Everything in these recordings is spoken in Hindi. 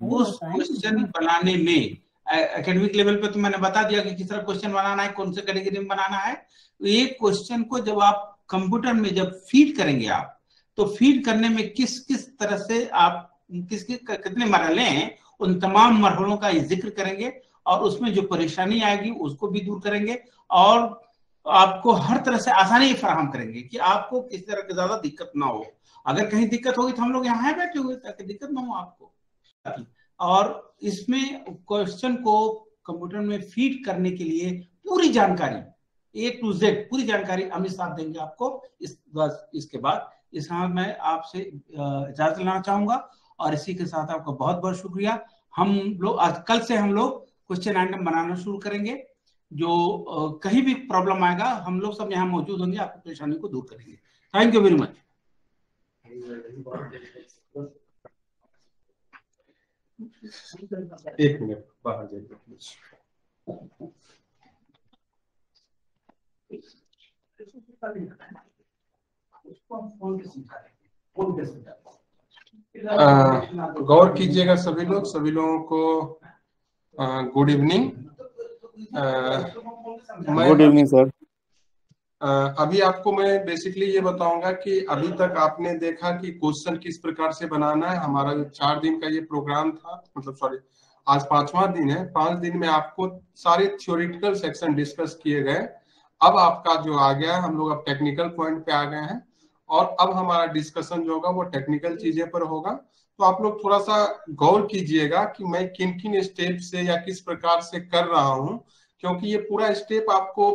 उस क्वेश्चन बनाने में एकेडमिक लेवल पे तो मैंने बता दिया कि किस तरह क्वेश्चन बनाना है कौन से कैटेगरी में बनाना है। एक क्वेश्चन को जब आप कंप्यूटर में जब फ़ीड करेंगे आप तो फ़ीड करने में किस किस तरह से आप किस किस कितने मरहले हैं उन तमाम मरहलों का ज़िक्र करेंगे और उसमें जो परेशानी आएगी उसको भी दूर करेंगे और आपको हर तरह से आसानी फराहम करेंगे कि आपको किसी तरह की ज़्यादा दिक्कत ना हो। अगर कहीं दिक्कत होगी तो हम लोग यहाँ बैठे हुए ताकि दिक्कत ना हो आपको। और इसमें क्वेश्चन को कंप्यूटर में फ़ीड करने के लिए पूरी जानकारी ए टू जेड पूरी जानकारी अमित साहब देंगे आपको इस इसके बाद। इस हाँ मैं आपसे इजाज़त लेना चाहूँगा और इसी के साथ आपका बहुत बहुत शुक्रिया। हम लोग कल से हम लोग क्वेश्चन आइटम बनाना शुरू करेंगे, जो कहीं भी प्रॉब्लम आएगा, हम लोग सब यहाँ मौजूद होंगे, आपकी परेशानी को दूर करेंगे। थैंक यू वेरी मच एक मिनट बाहर जाइए गौर कीजिएगा सभी लोग सभी लोगों को good evening good evening sir अभी आपको मैं बेसिकली ये बताऊँगा कि अभी तक आपने देखा कि क्वेश्चन किस प्रकार से बनाना है। हमारा चार दिन का ये प्रोग्राम था मतलब सॉरी आज पांचवा दिन है। पाँच दिन में आपको सारे थ्योरिटिकल सेक्शन डिस्कस किए गए। अब आपका जो आ गया, हम लोग अब टेक्निकल पॉइंट पे आ गए हैं और अब हमारा डिस्कशन जो होगा वो टेक्निकल चीज़ें पर होगा। तो आप लोग थोड़ा सा गौर कीजिएगा कि मैं किन किन स्टेप से या किस प्रकार से कर रहा हूँ, क्योंकि ये पूरा स्टेप आपको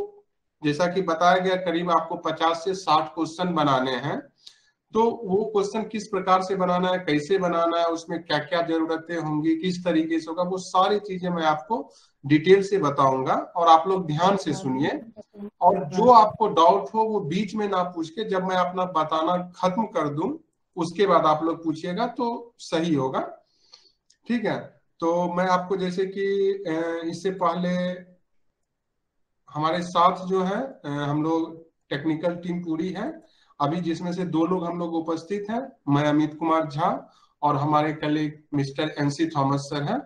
जैसा कि बताया गया करीब आपको 50 से 60 क्वेश्चन बनाने हैं तो वो क्वेश्चन किस प्रकार से बनाना है, कैसे बनाना है, उसमें क्या क्या जरूरतें होंगी, किस तरीके से होगा, वो सारी चीज़ें मैं आपको डिटेल से बताऊँगा और आप लोग ध्यान से सुनिए। और जो आपको डाउट हो, वो बीच में ना पूछ के जब मैं अपना बताना खत्म कर दूँ, उसके बाद आप लोग पूछिएगा तो सही होगा। ठीक है तो मैं आपको जैसे कि इससे पहले हमारे साथ जो है हम लोग टेक्निकल टीम पूरी है। अभी जिसमें से दो लोग हम लोग उपस्थित हैं, मैं अमित कुमार झा और हमारे colleague mister NC Thomas sir हैं।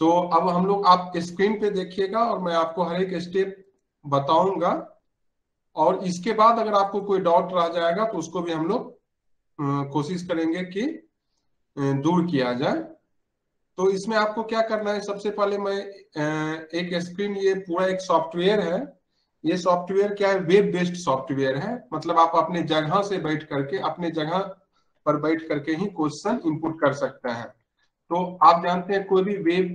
तो अब हम लोग आप स्क्रीन पे देखिएगा और मैं आपको हर एक स्टेप बताऊँगा। और इसके बाद अगर आपको कोई डाउट रह जाएगा तो उसको भी हम लोग कोशिश करेंगे कि दूर किया जाए। तो इसमें आपको क्या करना है, सबसे पहले मैं एक स्क्रीन ये पूरा एक सॉफ्टवेयर है। ये सॉफ्टवेयर क्या है? वेब बेस्ड सॉफ्टवेयर है। मतलब आप अपने जगह से बैठ करके, अपने जगह पर बैठ करके ही क्वेश्चन इनपुट कर सकते हैं। तो आप जानते हैं, कोई भी वेब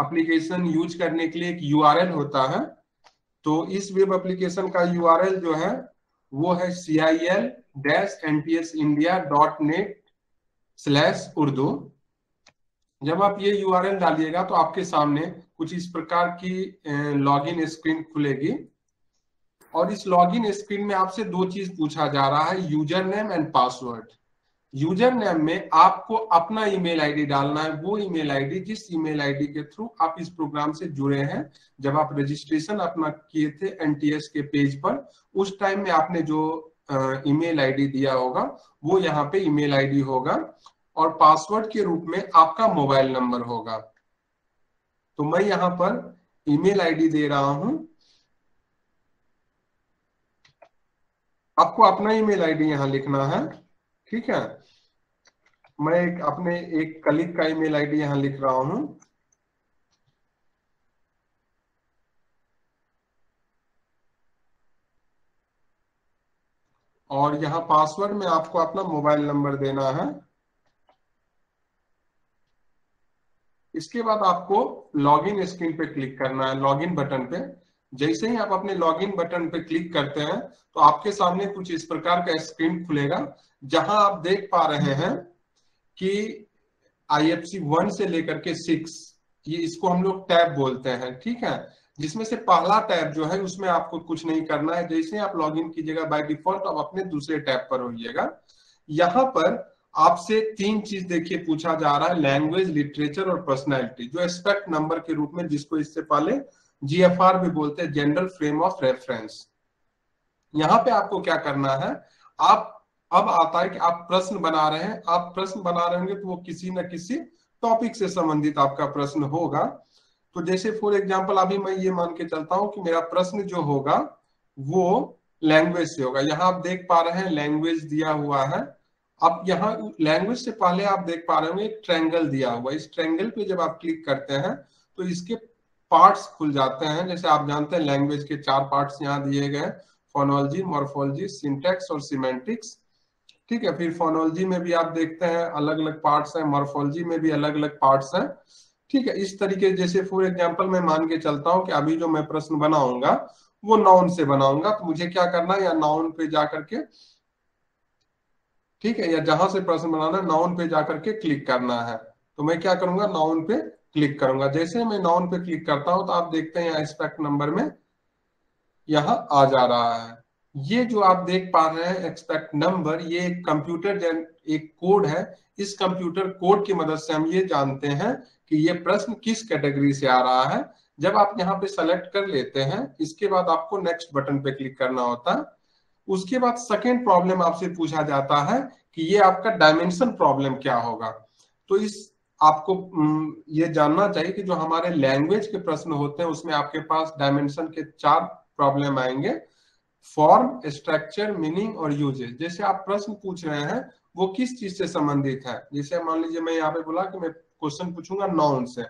एप्लीकेशन यूज़ करने के लिए एक यूआरएल होता है। तो इस वेब एप्लीकेशन का यूआरएल जो है, वो है C I L dash N T S India dot net slash Urdu जब आप ये यूआरएल डालिएगा तो आपके सामने कुछ इस प्रकार की लॉगिन स्क्रीन खुलेगी। और इस लॉगिन स्क्रीन में आपसे दो चीज़ पूछा जा रहा है user name and password user name में आपको अपना ईमेल आईडी डालना है, वो ईमेल आईडी जिस ईमेल आईडी के थ्रू आप इस प्रोग्राम से जुड़े हैं, जब आप रजिस्ट्रेशन अपना किए थे एनटीएस के पेज पर, उस टाइम में आपने जो ईमेल आईडी दिया होगा, वो यहाँ पे ईमेल आईडी होगा। और पासवर्ड के रूप में आपका मोबाइल नंबर होगा। तो मैं यहाँ पर ईमेल आईडी दे रहा हूँ। आपको अपना ईमेल आईडी यहाँ लिखना है, ठीक है? मैं एक अपने एक कलिक का ईमेल आईडी यहाँ लिख रहा हूँ। और यहाँ पासवर्ड में आपको अपना मोबाइल नंबर देना है। इसके बाद आपको लॉगिन स्क्रीन पे क्लिक करना है लॉगिन बटन पे। जैसे ही आप अपने लॉगिन बटन पे क्लिक करते हैं तो आपके सामने कुछ इस प्रकार का स्क्रीन खुलेगा, जहाँ आप देख पा रहे हैं कि आई एफ़ सी वन से लेकर के सिक्स ये इसको हम लोग टैब बोलते हैं, ठीक है? जिसमें से पहला टैब जो है, उसमें आपको कुछ नहीं करना है। जैसे आप लॉग इन कीजिएगा बाय डिफ़ॉल्ट आप अपने दूसरे टैब पर होइएगा। यहाँ पर आपसे तीन चीज़ देखिए पूछा जा रहा है लैंग्वेज लिटरेचर और पर्सनैलिटी जो एक्सपेक्ट नंबर के रूप में जिसको इससे पहले जीएफआर भी बोलते हैं जनरल फ्रेम ऑफ़ रेफरेंस यहाँ पे आपको क्या करना है, आप अब आता है कि आप प्रश्न बना रहे हैं, आप प्रश्न बना रहे होंगे तो वो किसी न किसी टॉपिक से संबंधित आपका प्रश्न होगा। तो जैसे फॉर एग्ज़ाम्पल अभी मैं ये मान के चलता हूँ कि मेरा प्रश्न जो होगा, वो लैंग्वेज से होगा। यहाँ आप देख पा रहे हैं लैंग्वेज दिया हुआ है। अब यहाँ लैंग्वेज से पहले आप देख पा रहे होंगे ट्रैंगल दिया हुआ इस ट्रैंगल पे जब आप क्लिक करते हैं तो इसके पार्ट्स खुल जाते हैं। जैसे आप जानते हैं लैंग्वेज के चार पार्ट्स यहाँ दिए गए फोनोलॉजी मॉर्फोलॉजी सिंटेक्स और सीमेंटिक्स ठीक है, फिर फोनोलॉजी में भी आप देखते हैं अलग अलग पार्ट्स हैं। मॉर्फोलॉजी में भी अलग अलग पार्ट्स हैं। ठीक है, इस तरीके जैसे फॉर एग्ज़ाम्पल मैं मान के चलता हूँ कि अभी जो मैं प्रश्न बनाऊँगा वो नाउन से बनाऊँगा तो मुझे क्या करना है या नाउन पे जाकर के ठीक है? या जहाँ से प्रश्न बनाना है नाउन पे जाकर के क्लिक करना है। तो मैं क्या करूँगा? नाउन पे क्लिक करूँगा। जैसे मैं नाउन पे क्लिक करता हूँ तो आप देखते हैं एक्सपेक्ट नंबर में यहाँ आ जा रहा है। ये जो आप देख पा रहे हैं एक्सपेक्ट नंबर ये कंप्यूटर एक कोड है। इस कंप्यूटर कोड की मदद से हम ये जानते हैं कि ये प्रश्न किस कैटेगरी से आ रहा है। जब आप यहाँ पे सेलेक्ट कर लेते हैं, इसके बाद आपको नेक्स्ट बटन पे क्लिक करना होता है। उसके बाद सेकेंड प्रॉब्लम आपसे पूछा जाता है कि ये आपका डायमेंशन प्रॉब्लम क्या होगा। तो इस आपको ये जानना चाहिए कि जो हमारे लैंग्वेज के प्रश्न होते हैं, उसमें आपके पास डायमेंशन के चार प्रॉब्लम आएँगे। फॉर्म स्ट्रक्चर मीनिंग और यूजेज जैसे आप प्रश्न पूछ रहे हैं, वो किस चीज़ से संबंधित है? जैसे मान लीजिए मैं यहाँ पे बोला कि मैं क्वेश्चन पूछूँगा नाउन से।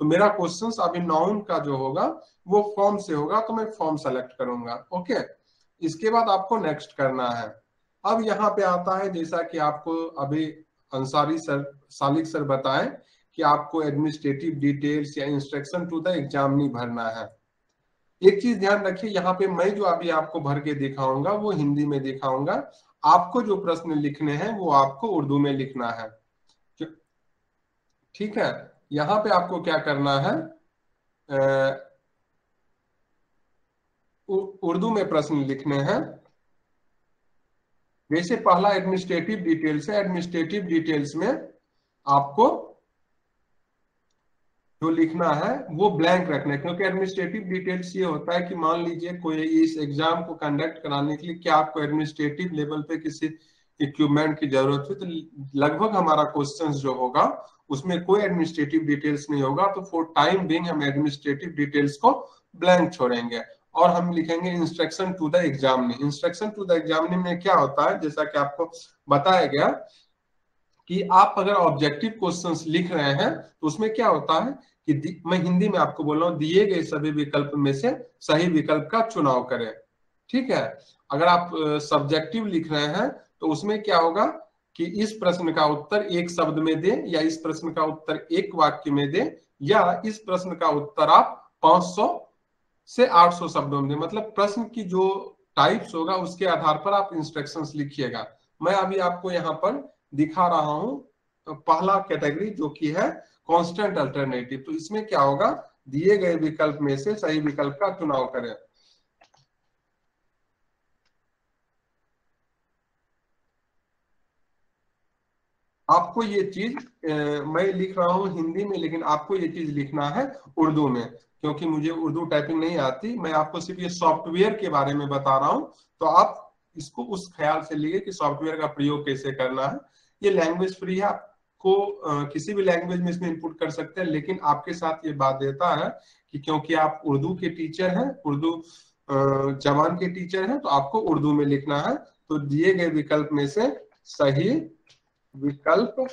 तो मेरा क्वेश्चन अभी नाउन का जो होगा, वो फॉर्म से होगा तो मैं फॉर्म सेलेक्ट करूँगा। ओके इसके बाद आपको नेक्स्ट करना है। अब यहाँ पे आता है, जैसा कि आपको अभी अंसारी सर, सालिक सर बताएँ कि आपको एडमिनिस्ट्रेटिव डिटेल्स या इंस्ट्रक्शन टू द एग्ज़ाम नहीं भरना है। एक चीज़ ध्यान रखिए, यहाँ पे मैं जो अभी आपको भर के दिखाऊँगा, वो हिंदी में दिखाऊँगा। आपको जो प्रश्न लिखने हैं, वो आपको उर्दू में लिखना है। ठीक है? यहाँ पे आपको क्या करना है? उर्दू में प्रश्न लिखने हैं। जैसे पहला एडमिनिस्ट्रेटिव डिटेल्स है। एडमिनिस्ट्रेटिव डिटेल्स में आपको जो लिखना है, वो ब्लैंक रखना है, क्योंकि एडमिनिस्ट्रेटिव डिटेल्स ये होता है कि मान लीजिए कोई इस एग्ज़ाम को कंडक्ट कराने के लिए क्या आपको एडमिनिस्ट्रेटिव लेवल पे किसी इक्विपमेंट की ज़रूरत है तो लगभग हमारा क्वेश्चन जो होगा, उसमें कोई एडमिनिस्ट्रेटिव डिटेल्स नहीं होगा तो फॉर टाइम बिंग हम एडमिनिस्ट्रेटिव डिटेल्स को ब्लैंक छोड़ेंगे। और हम लिखेंगे instruction to the examinee instruction to the examinee में क्या होता है? जैसा कि आपको बताया गया कि आप अगर ऑब्जेक्टिव क्वेश्चंस लिख रहे हैं तो उसमें क्या होता है कि मैं हिंदी में आपको बोल रहा हूँ, दिए गए सभी विकल्प में से सही विकल्प का चुनाव करें। ठीक है? अगर आप सब्जेक्टिव लिख रहे हैं तो उसमें क्या होगा कि इस प्रश्न का उत्तर एक शब्द में दे या इस प्रश्न का उत्तर एक वाक्य में दे या इस प्रश्न का उत्तर आप 500 से 800 शब्दों में मतलब प्रश्न की जो टाइप्स होगा उसके आधार पर आप इंस्ट्रक्शंस लिखिएगा। मैं अभी आपको यहाँ पर दिखा रहा हूँ तो पहला कैटेगरी जो कि है कांस्टेंट अल्टरनेटिव तो इसमें क्या होगा? दिए गए विकल्प में से सही विकल्प का चुनाव करें। आपको ये चीज़ मैं लिख रहा हूँ हिंदी में, लेकिन आपको ये चीज़ लिखना है उर्दू में। क्योंकि मुझे उर्दू टाइपिंग नहीं आती, मैं आपको सिर्फ़ ये सॉफ्टवेयर के बारे में बता रहा हूँ। तो आप इसको उस ख्याल से लिए कि सॉफ्टवेयर का प्रयोग कैसे करना है। ये लैंग्वेज फ्री है, आपको किसी भी लैंग्वेज में इसमें इनपुट कर सकते हैं, लेकिन आपके साथ ये बात देता है कि क्योंकि आप उर्दू के टीचर हैं, उर्दू जवान के टीचर हैं तो आपको उर्दू में लिखना है। तो दिए गए विकल्प में से सही विकल्प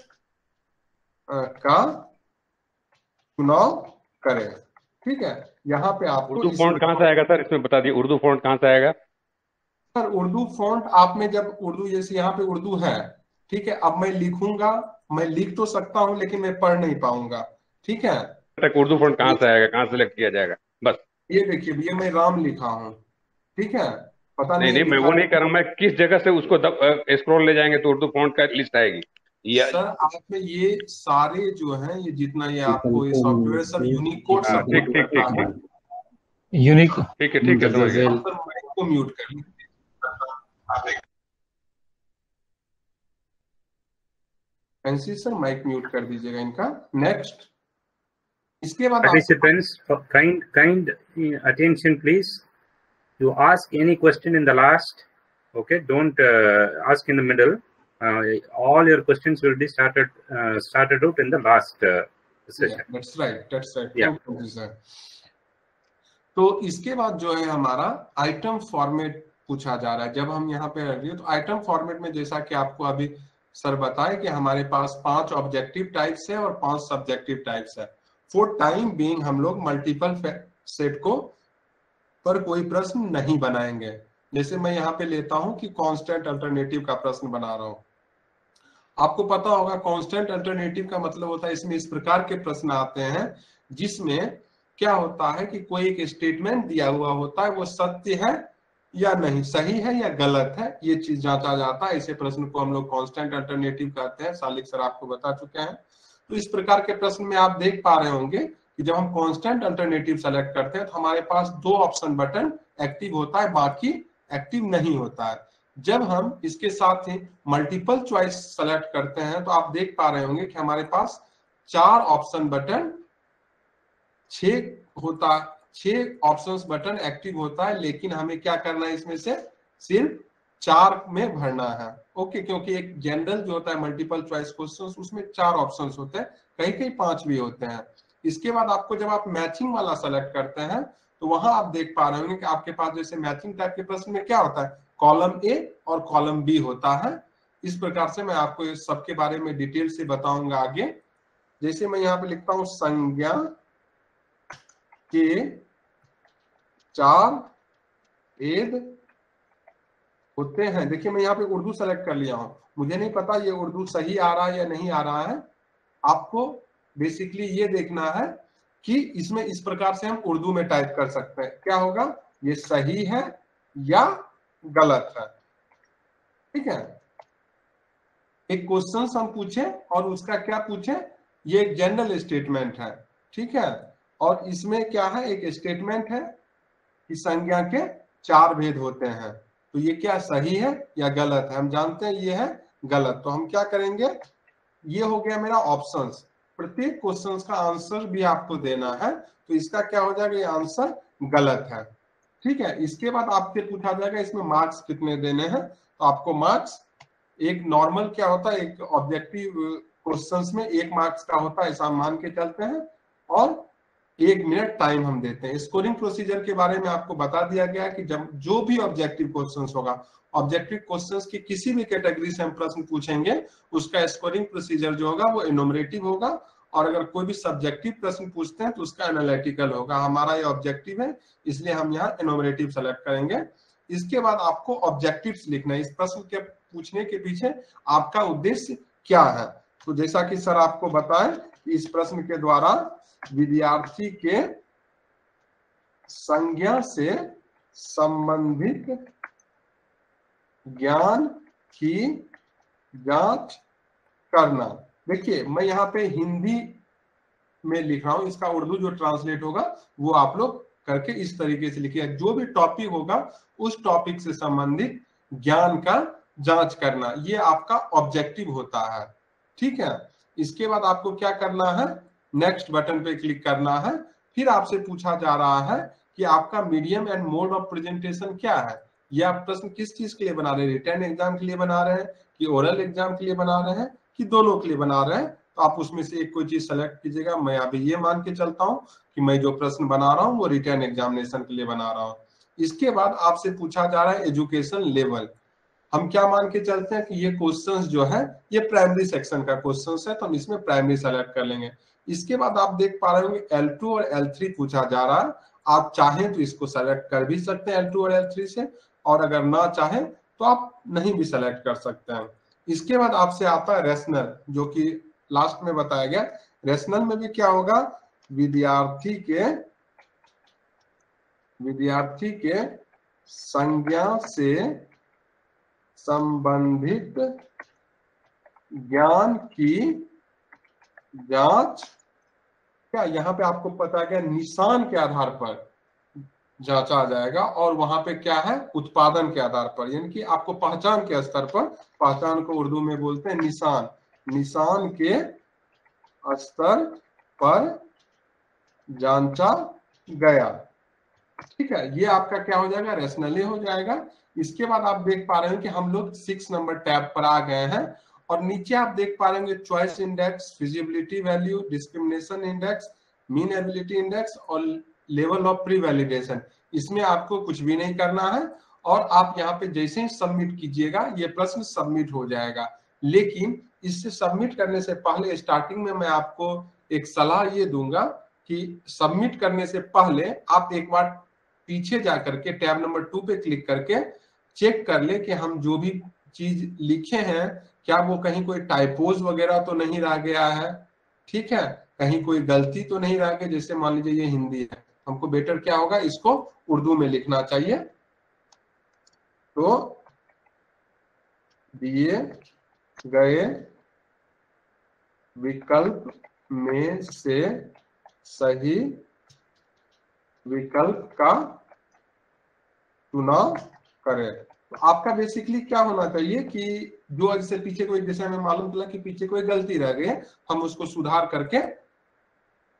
का चुनाव करें। ठीक है? यहाँ पे आप उर्दू फॉन्ट कहाँ से आएगा सर? इसमें बता दिए उर्दू फॉन्ट कहाँ से आएगा? सर उर्दू फॉन्ट आप में जब उर्दू जैसे यहाँ पे उर्दू है ठीक है? अब मैं लिखूँगा मैं लिख तो सकता हूँ लेकिन मैं पढ़ नहीं पाऊँगा ठीक है? तक उर्दू फॉन्ट कहाँ से आएगा कहाँ सेलेक्ट किया जाएगा? बस। ये देखिए ये मैं राम लिखा हूँ ठीक है? पता नहीं नहीं, नहीं मैं वो नहीं कर रहा मैं किस जगह से उसको स्क्रॉल ले जाएँगे तो उर्दू फॉन्ट का लिस्ट आएगी। या सर आप में ये सारे जो हैं ये जितना ये आपको ये सॉफ्टवेयर सब यूनिक कोड ठीक ठीक ठीक ठीक। यूनिक ठीक है ठीक है समझ गया। माइक को म्यूट कर लीजिए। सर माइक म्यूट कर दीजिएगा इनका। नेक्स्ट इसके बाद participants kind kind attention please. To ask any question in the last Okay, don't uh, ask in the middle. Uh, all your questions will be started uh, started out in the last uh, session. Yeah, that's right. That's right. Yeah. No. तो इसके बाद जो है हमारा आइटम फॉर्मेट पूछा जा रहा है जब हम यहाँ पे रखिए तो आइटम फॉर्मेट में जैसा कि आपको अभी सर बताए कि हमारे पास पाँच ऑब्जेक्टिव टाइप्स है और पाँच सब्जेक्टिव टाइप्स है फॉर टाइम बीइंग हम लोग मल्टीपल सेट को पर कोई प्रश्न नहीं बनाएँगे जैसे मैं यहाँ पे लेता हूँ कि कांस्टेंट अल्टरनेटिव का प्रश्न बना रहा हूँ आपको पता होगा कांस्टेंट अल्टरनेटिव का मतलब होता है, इसमें इस प्रकार के प्रश्न आते हैं, जिसमें क्या होता है कि कोई एक स्टेटमेंट दिया हुआ होता है, वो सत्य है या नहीं, सही है या गलत है, ये चीज़ जांचा जाता है। इसे प्रश्न को हम लोग कांस्टेंट अल्टरनेटिव कहते हैं, सालिक सर आपको बता चुके हैं। तो इस प्रकार के प्रश्न में आप देख पा रहे होंगे कि जब हम कांस्टेंट अल्टरनेटिव सेलेक्ट करते हैं तो हमारे पास दो ऑप्शन बटन एक्टिव होता है, बाकी एक्टिव नहीं होता है। जब हम इसके साथ ही मल्टीपल चॉइस सेलेक्ट करते हैं तो आप देख पा रहे होंगे कि हमारे पास चार ऑप्शन बटन छ होता, छह ऑप्शंस बटन एक्टिव होता है, लेकिन हमें क्या करना है इसमें से? सिर्फ़ चार में भरना है। ओके क्योंकि एक जनरल जो होता है मल्टीपल चॉइस क्वेश्चन उसमें चार ऑप्शंस होते हैं कहीं कहीं पाँच भी होते हैं। इसके बाद आपको जब आप मैचिंग वाला सेलेक्ट करते हैं तो वहाँ आप देख पा रहे होंगे कि आपके पास जैसे मैचिंग टाइप के प्रश्न में क्या होता है? कॉलम ए और कॉलम बी होता है। इस प्रकार से मैं आपको इस सबके बारे में डिटेल से बताऊँगा आगे। जैसे मैं यहाँ पे लिखता हूँ, संज्ञा के चार भेद होते हैं। देखिए, मैं यहाँ पे उर्दू सेलेक्ट कर लिया हूँ। मुझे नहीं पता ये उर्दू सही आ रहा है या नहीं आ रहा है। आपको बेसिकली ये देखना है कि इसमें इस प्रकार से हम उर्दू में टाइप कर सकते हैं। क्या होगा? ये सही है या गलत है। ठीक है? एक क्वेश्चन हम पूछे और उसका क्या पूछे? ये एक जनरल स्टेटमेंट है। ठीक है? और इसमें क्या है? एक स्टेटमेंट है कि संज्ञा के चार भेद होते हैं। तो ये क्या सही है या गलत है? हम जानते हैं ये है गलत। तो हम क्या करेंगे? ये हो गया मेरा ऑप्शंस प्रत्येक क्वेश्चन का आंसर भी आपको देना है। तो इसका क्या हो जाएगा? ये आंसर गलत है। ठीक है, इसके बाद आपसे पूछा जाएगा, इसमें मार्क्स कितने देने हैं? तो आपको मार्क्स एक नॉर्मल क्या होता है, एक ऑब्जेक्टिव क्वेश्चंस में एक मार्क्स का होता है, ऐसा मान के चलते हैं। और एक मिनट टाइम हम देते हैं। स्कोरिंग प्रोसीजर के बारे में आपको बता दिया गया कि जब, जो भी ऑब्जेक्टिव क्वेश्चंस होगा ऑब्जेक्टिव क्वेश्चंस की किसी भी कैटेगरी से हम प्रश्न पूछेंगे, उसका स्कोरिंग प्रोसीजर जो होगा, वो इनोमरेटिव होगा। और अगर कोई भी सब्जेक्टिव प्रश्न पूछते हैं तो उसका एनालिटिकल होगा। हमारा ये ऑब्जेक्टिव है, इसलिए हम यहाँ इनोमरेटिव सेलेक्ट करेंगे। इसके बाद आपको ऑब्जेक्टिव लिखना है। इस प्रश्न के पूछने के पीछे आपका उद्देश्य क्या है? तो जैसा कि सर आपको बताएँ, इस प्रश्न के द्वारा विद्यार्थी के संज्ञा से संबंधित ज्ञान की जाँच करना। देखिए, मैं यहाँ पे हिंदी में लिख रहा हूँ, इसका उर्दू जो ट्रांसलेट होगा, वो आप लोग करके इस तरीके से लिखिए। जो भी टॉपिक होगा, उस टॉपिक से संबंधित ज्ञान का जाँच करना, ये आपका ऑब्जेक्टिव होता है। ठीक है? इसके बाद आपको क्या करना है? नेक्स्ट बटन पे क्लिक करना है। फिर आपसे पूछा जा रहा है कि आपका medium and mode of presentation क्या है? ये आप प्रश्न किस चीज़ के लिए बना रहे हैं? रिटर्न एग्ज़ाम के लिए बना रहे हैं कि ओरल एग्ज़ाम के लिए बना रहे हैं? कि दोनों के लिए बना रहे हैं तो आप उसमें से एक कोई चीज़ सेलेक्ट कीजिएगा। मैं अभी ये मान के चलता हूँ कि मैं जो प्रश्न बना रहा हूँ, वो रिटर्न एग्जामिनेशन के लिए बना रहा हूँ। इसके बाद आपसे पूछा जा रहा है एजुकेशन लेवल हम क्या मान के चलते हैं कि ये क्वेश्चंस जो है, ये प्राइमरी सेक्शन का क्वेश्चंस है तो हम इसमें प्राइमरी सेलेक्ट कर लेंगे। इसके बाद आप देख पा रहे होंगे L2 और L3 पूछा जा रहा है। आप चाहें तो इसको सेलेक्ट कर भी सकते हैं L2 और L3 से, और अगर ना चाहें तो आप नहीं भी सेलेक्ट कर सकते हैं। इसके बाद आपसे आता है रेशनल जो कि लास्ट में बताया गया। रेशनल में भी क्या होगा? विद्यार्थी के विद्यार्थी के संज्ञा से संबंधित ज्ञान की जाँच क्या? यहाँ पे आपको पता गया निशान के आधार पर। जांचा जाएगा। और वहाँ पे क्या है? उत्पादन के आधार पर, यानी कि आपको पहचान के स्तर पर, पहचान को उर्दू में बोलते हैं निशान। निशान के स्तर पर जांचा गया। ठीक है, ये आपका क्या हो जाएगा? रेशनली हो जाएगा। इसके बाद आप देख पा रहे हो कि हम लोग सिक्स नंबर टैब पर आ गए हैं। और नीचे आप देख पा रहे होंगे choice index feasibility value discrimination index mean ability index और लेवल ऑफ़ प्री वैलिडेशन इसमें आपको कुछ भी नहीं करना है और आप यहाँ पे जैसे ही सबमिट कीजिएगा, ये प्रश्न सबमिट हो जाएगा। लेकिन इससे सबमिट करने से पहले स्टार्टिंग में मैं आपको एक सलाह ये दूँगा कि सबमिट करने से पहले आप एक बार पीछे जा करके टैब नंबर टू पे क्लिक करके चेक कर ले कि हम जो भी चीज़ लिखे हैं, क्या वो कहीं कोई टाइपोज वगैरह तो नहीं रह गया है? ठीक है? कहीं कोई गलती तो नहीं रह गई? जैसे मान लीजिए ये हिंदी है। हमको बेटर क्या होगा, इसको उर्दू में लिखना चाहिए। तो दिए गए विकल्प में से सही विकल्प का चुनाव करें। तो आपका बेसिकली क्या होना चाहिए कि जो जैसे पीछे कोई जैसे हमें मालूम चला कि पीछे कोई गलती रह गई हम उसको सुधार करके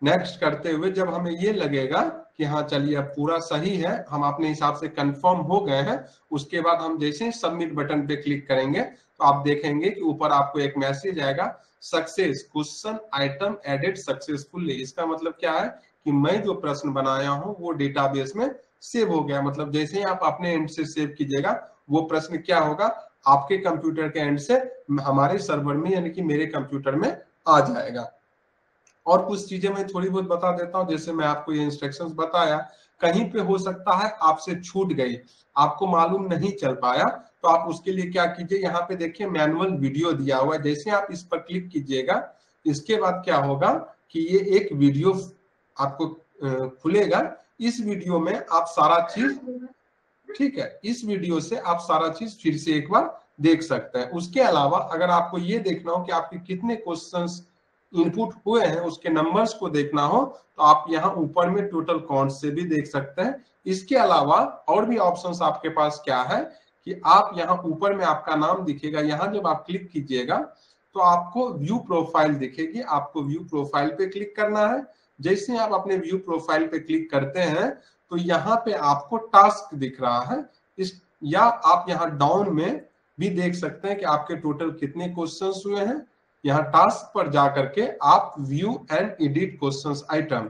नेक्स्ट करते हुए जब हमें ये लगेगा कि हाँ चलिए अब पूरा सही है, हम अपने हिसाब से कंफर्म हो गए हैं, उसके बाद हम जैसे सबमिट बटन पे क्लिक करेंगे तो आप देखेंगे कि ऊपर आपको एक मैसेज आएगा success question item added successfully इसका मतलब क्या है कि मैं जो प्रश्न बनाया हूँ, वो डेटाबेस में सेव हो गया। मतलब जैसे ही आप अपने एंड से सेव कीजिएगा, वो प्रश्न क्या होगा? आपके कंप्यूटर के एंड से हमारे सर्वर में, यानी कि मेरे कंप्यूटर में आ जाएगा। और कुछ चीज़ें मैं थोड़ी बहुत बता देता हूँ, जैसे मैं आपको ये इंस्ट्रक्शंस बताया, कहीं पे हो सकता है आपसे छूट गई, आपको मालूम नहीं चल पाया तो आप उसके लिए क्या कीजिए, यहाँ पे देखिए मैनुअल वीडियो दिया हुआ है, जैसे आप इस पर क्लिक कीजिएगा, इसके बाद क्या होगा कि ये एक वीडियो आपको खुलेगा, इस वीडियो में आप सारा चीज़, ठीक है, इस वीडियो से आप सारा चीज़ फिर से एक बार देख सकते हैं। उसके अलावा अगर आपको ये देखना हो कि आपके कितने क्वेश्चंस इनपुट हुए हैं, उसके नंबर्स को देखना हो तो आप यहाँ ऊपर में टोटल काउंट से भी देख सकते हैं। इसके अलावा और भी ऑप्शंस आपके पास क्या है कि आप यहाँ ऊपर में आपका नाम दिखेगा। यहाँ जब आप क्लिक कीजिएगा तो आपको व्यू प्रोफ़ाइल दिखेगी। आपको व्यू प्रोफ़ाइल पे क्लिक करना है। जैसे आप अपने व्यू प्रोफ़ाइल पे क्लिक करते हैं तो यहाँ पे आपको टास्क दिख रहा है। इस, या आप यहाँ डाउन में भी देख सकते हैं कि आपके टोटल कितने क्वेश्चंस हुए हैं। यहाँ टास्क पर जाकर के आप view and edit questions item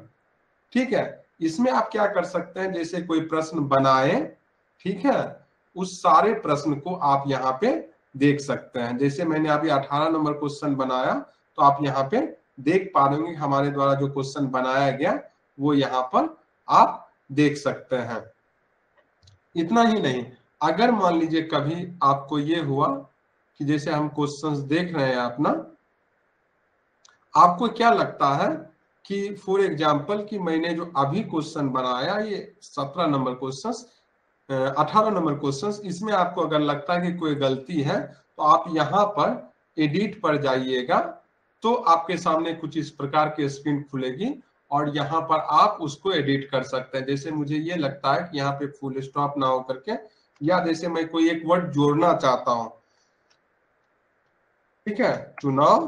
ठीक है? इसमें आप क्या कर सकते हैं? जैसे कोई प्रश्न बनाए, ठीक है? उस सारे प्रश्न को आप यहाँ पे देख सकते हैं। जैसे मैंने अभी 18 नंबर क्वेश्चन बनाया तो आप यहाँ पे देख पा रहे होंगे हमारे द्वारा जो क्वेश्चन बनाया गया, वो यहाँ पर आप देख सकते हैं। इतना ही नहीं, अगर मान लीजिए कभी आपको ये हुआ कि जैसे हम क्वेश्चंस देख रहे हैं अपना आपको क्या लगता है कि फॉर एग्ज़ाम्पल कि मैंने जो अभी क्वेश्चन बनाया, ये सत्रह नंबर क्वेश्चन अठारह नंबर क्वेश्चन इसमें आपको अगर लगता है कि कोई गलती है तो आप यहाँ पर एडिट पर जाइएगा तो आपके सामने कुछ इस प्रकार की स्क्रीन खुलेगी और यहाँ पर आप उसको एडिट कर सकते हैं। जैसे मुझे ये लगता है कि यहाँ पे फुल स्टॉप ना हो करके या जैसे मैं कोई एक वर्ड जोड़ना चाहता हूँ, ठीक है? चुनाव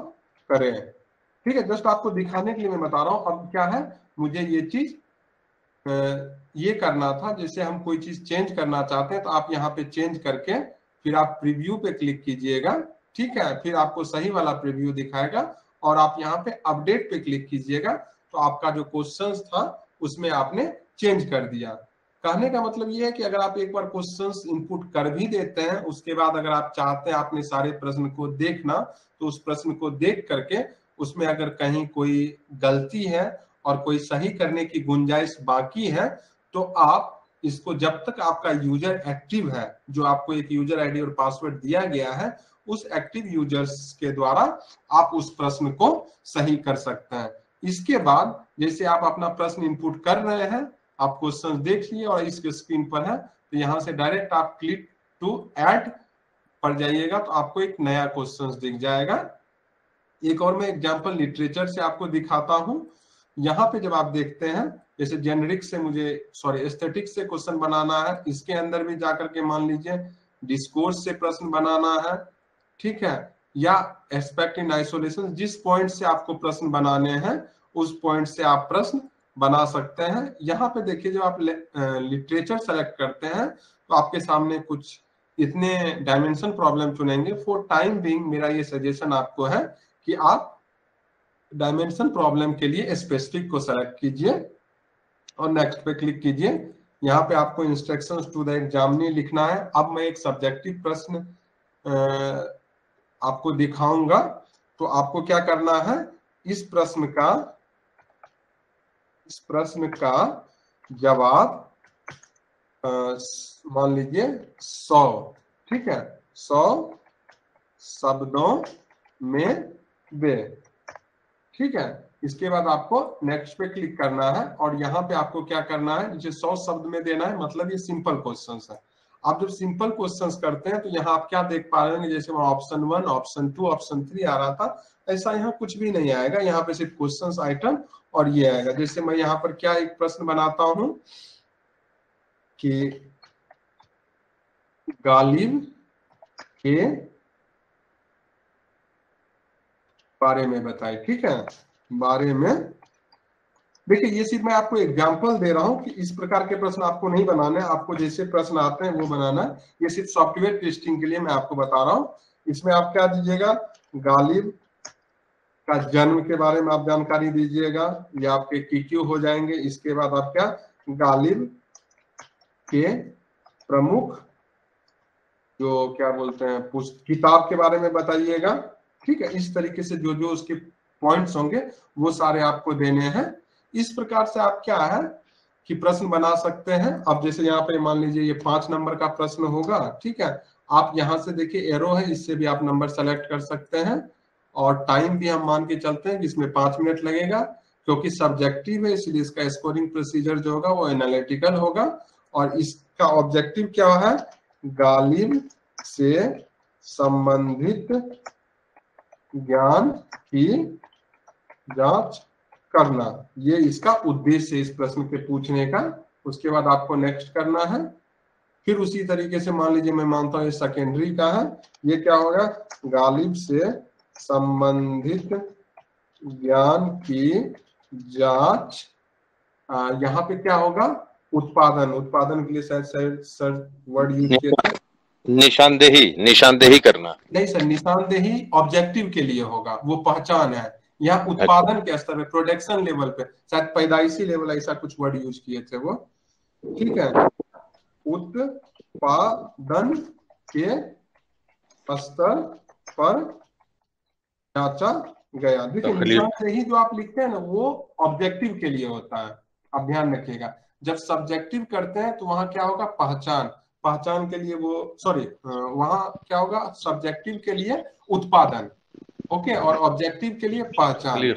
करें। ठीक है, जस्ट आपको दिखाने के लिए मैं बता रहा हूँ, अब क्या है, मुझे ये चीज़ ये करना था जैसे हम कोई चीज़ चेंज करना चाहते हैं तो आप यहाँ पे चेंज करके फिर आप प्रीव्यू पे क्लिक कीजिएगा, ठीक है, फिर आपको सही वाला प्रीव्यू दिखाएगा, और आप यहाँ पे अपडेट पे क्लिक कीजिएगा तो आपका जो क्वेश्चंस था, उसमें आपने चेंज कर दिया। कहने का मतलब ये है कि अगर आप एक बार क्वेश्चंस इनपुट कर भी देते हैं, उसके बाद अगर आप चाहते हैं, आपने सारे प्रश्न को देखना तो उस प्रश्न को देख करके उसमें अगर कहीं कोई गलती है और कोई सही करने की गुंजाइश बाकी है तो आप इसको जब तक आपका यूज़र एक्टिव है, जो आपको एक यूज़र आईडी और पासवर्ड दिया गया है, उस एक्टिव यूज़र्स के द्वारा आप उस प्रश्न को सही कर सकते हैं। इसके बाद जैसे आप अपना प्रश्न इनपुट कर रहे हैं, आप क्वेश्चन देख लिए और इसके स्क्रीन पर है तो यहाँ से डायरेक्ट आप क्लिक टू एड पर जाइएगा तो आपको एक नया क्वेश्चन दिख जाएगा। एक और मैं एग्ज़ाम्पल लिटरेचर से आपको दिखाता हूँ। यहाँ पे जब आप देखते हैं, जैसे जेनरिक से मुझे सॉरी एस्थेटिक से क्वेश्चन बनाना है, इसके अंदर भी जाकर के मान लीजिए डिस्कोर्स से प्रश्न बनाना है, ठीक है? या एस्पेक्ट इन आइसोलेशन जिस पॉइंट से आपको प्रश्न बनाने हैं, उस पॉइंट से आप प्रश्न बना सकते हैं। यहाँ पे देखिए, जब आप लिटरेचर सेलेक्ट करते हैं तो आपके सामने कुछ इतने डायमेंशन प्रॉब्लम चुनेंगे। फॉर टाइम बिंग मेरा ये सजेशन आपको है कि आप डायमेंशन प्रॉब्लम के लिए स्पेसिफिक को सेलेक्ट कीजिए और नेक्स्ट पे क्लिक कीजिए। यहाँ पे आपको इंस्ट्रक्शन टू द एग्जामिनी लिखना है। अब मैं एक सब्जेक्टिव प्रश्न आपको दिखाऊँगा। तो आपको क्या करना है? इस प्रश्न का, इस प्रश्न का जवाब मान लीजिए सौ, ठीक है? सौ शब्दों में ठीक है? इसके बाद आपको नेक्स्ट पे क्लिक करना है और यहाँ पे आपको क्या करना है? नीचे सौ शब्द में देना है मतलब ये सिंपल क्वेश्चन है। आप जब सिंपल क्वेश्चन करते हैं तो यहाँ आप क्या देख पा रहे हैं जैसे वहाँ option one option two option three आ रहा था, ऐसा यहाँ कुछ भी नहीं आएगा। यहाँ पे सिर्फ़ क्वेश्चन आइटम और ये आएगा। जैसे मैं यहाँ पर क्या एक प्रश्न बनाता हूँ कि गालिब के बारे में बताए, ठीक है? बारे में। देखिए, ये सिर्फ़ मैं आपको एग्जांपल दे रहा हूँ कि इस प्रकार के प्रश्न आपको नहीं बनाने आपको जैसे प्रश्न आते हैं, वो बनाना ये सिर्फ़ सॉफ्टवेयर टेस्टिंग के लिए मैं आपको बता रहा हूँ। इसमें आप क्या दीजिएगा? गालिब का जन्म के बारे में आप जानकारी दीजिएगा, ये आपके टीक्यू हो जाएँगे। इसके बाद आप क्या? गालिब के प्रमुख, जो क्या बोलते हैं किताब के बारे में बताइएगा। ठीक है, इस तरीके से जो जो उसके पॉइंट्स होंगे, वो सारे आपको देने हैं। इस प्रकार से आप क्या है कि प्रश्न बना सकते हैं। अब जैसे यहाँ पे मान लीजिए ये पाँच नंबर का प्रश्न होगा, ठीक है? आप यहाँ से देखिए एरो है, इससे भी आप नंबर सेलेक्ट कर सकते हैं। और टाइम भी हम मान के चलते हैं, जिसमें पाँच मिनट लगेगा, क्योंकि सब्जेक्टिव है, इसलिए इसका स्कोरिंग प्रोसीजर जो होगा, वो एनालिटिकल होगा। और इसका ऑब्जेक्टिव क्या है? गालिब से संबंधित ज्ञान की जाँच करना। ये इसका उद्देश्य है इस प्रश्न के पूछने का। उसके बाद आपको नेक्स्ट करना है। फिर उसी तरीके से मान लीजिए मैं मानता हूँ ये सेकेंडरी का है। ये क्या होगा? गालिब से संबंधित ज्ञान की जाँच। यहाँ पे क्या होगा? उत्पादन। उत्पादन के लिए शायद सर वर्ड यूज़ किया निशानदेही निशानदेही करना। नहीं सर निशानदेही ऑब्जेक्टिव के लिए होगा। वो पहचान है। यहाँ उत्पादन के स्तर पे प्रोडक्शन लेवल पे। शायद पैदाइशी लेवल ऐसा कुछ वर्ड यूज़ किए थे वो। ठीक है? उत्पादन के स्तर पर जांचा गया। देखिए निशानदेही जो आप लिखते हैं ना वो ऑब्जेक्टिव के लिए होता है। आप ध्यान रखिएगा। जब सब्जेक्टिव करते हैं तो वहाँ क्या होगा? पहचान। पहचान के लिए वो सॉरी वहाँ क्या होगा? सब्जेक्टिव के लिए उत्पादन ओके और ऑब्जेक्टिव के लिए पहचान।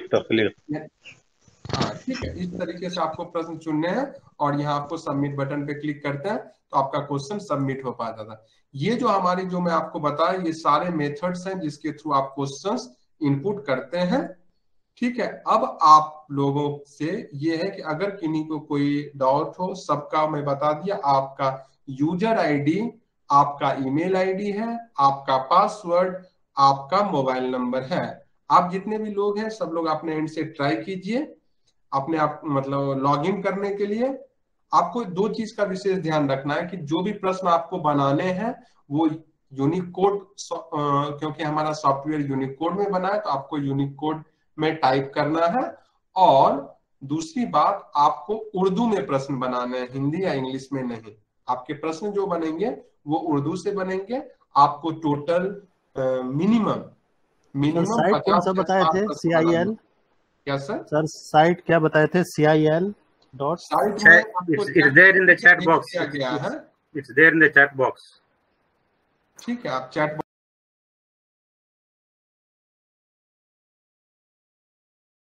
हाँ ठीक है इस तरीके से आपको प्रश्न चुनने हैं और यहाँ आपको सबमिट बटन पे क्लिक करते हैं तो आपका क्वेश्चन सबमिट हो पाता था। ये जो हमारी जो मैं आपको बताया ये सारे मेथड्स हैं जिसके थ्रू आप क्वेश्चंस इनपुट करते हैं ठीक है? अब आप लोगों से ये है कि अगर किन्हीं को कोई डाउट हो सबका मैं बता दिया आपका यूज़र आईडी, आपका ईमेल आईडी है, आपका पासवर्ड, आपका मोबाइल नंबर है। आप जितने भी लोग हैं, सब लोग अपने एंड से ट्राई कीजिए, अपने आप मतलब लॉग इन करने के लिए। आपको दो चीज़ का विशेष ध्यान रखना है कि जो भी प्रश्न आपको बनाने हैं, वो यूनिक कोड क्योंकि हमारा सॉफ्टवेयर यूनिक कोड में बना है तो आपको यूनिक कोड में टाइप करना है। और दूसरी बात, आपको उर्दू में प्रश्न बनाने हैं, हिंदी या इंग्लिश में नहीं। आपके प्रश्न जो बनेंगे वो उर्दू से बनेंगे। आपको टोटल मिनिमम मिनिमम साइट कौन सा बताए थे? सी आई एल क्या सर सर साइट क्या बताए थे? C I L dot it's there in the chat box it's there in the chat box ठीक है आप चैट